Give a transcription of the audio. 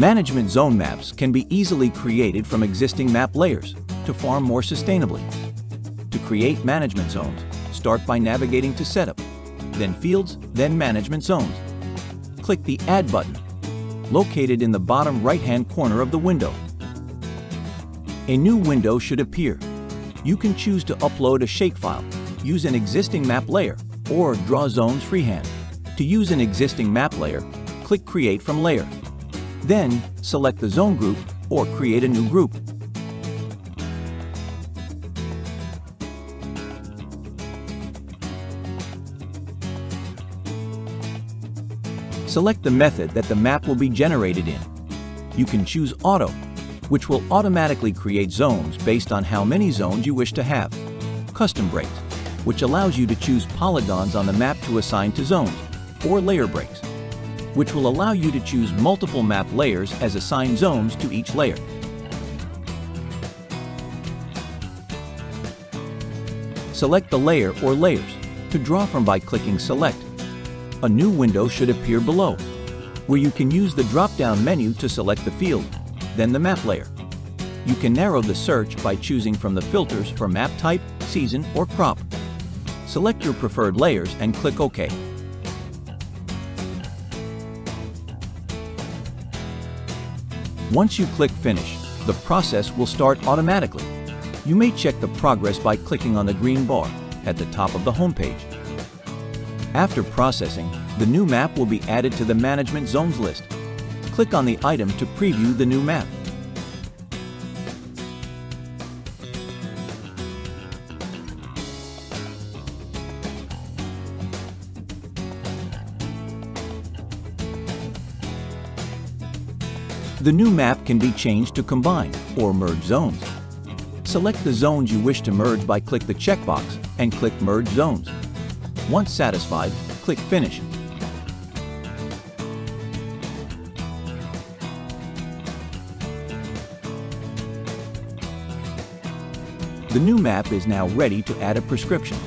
Management zone maps can be easily created from existing map layers to farm more sustainably. To create management zones, start by navigating to Setup, then Fields, then Management Zones. Click the Add button, located in the bottom right-hand corner of the window. A new window should appear. You can choose to upload a shapefile, use an existing map layer, or draw zones freehand. To use an existing map layer, click Create from Layer. Then, select the zone group or create a new group. Select the method that the map will be generated in. You can choose Auto, which will automatically create zones based on how many zones you wish to have. Custom Breaks, which allows you to choose polygons on the map to assign to zones, or Layer Breaks, which will allow you to choose multiple map layers as assigned zones to each layer. Select the layer or layers to draw from by clicking Select a new window should appear below, where you can use the drop-down menu to select the field, then the map layer. You can narrow the search by choosing from the filters for map type, season, or crop. Select your preferred layers and click OK. Once you click Finish, the process will start automatically. You may check the progress by clicking on the green bar at the top of the home page. After processing, the new map will be added to the Management Zones list. Click on the item to preview the new map. The new map can be changed to combine or merge zones. Select the zones you wish to merge by click the checkbox and click Merge Zones. Once satisfied, click Finish. The new map is now ready to add a prescription.